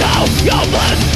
now, you're